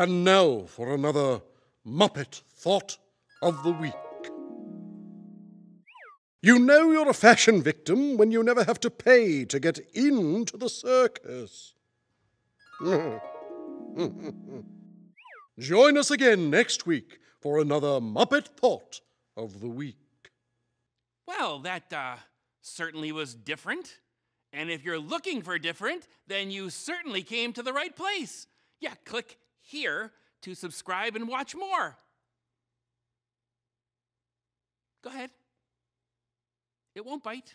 And now for another Muppet Thought of the Week. You know you're a fashion victim when you never have to pay to get into the circus. Join us again next week for another Muppet Thought of the Week. Well, that uh, certainly was different. And if you're looking for different, then you certainly came to the right place. Yeah, click here to subscribe and watch more. Go ahead. It won't bite.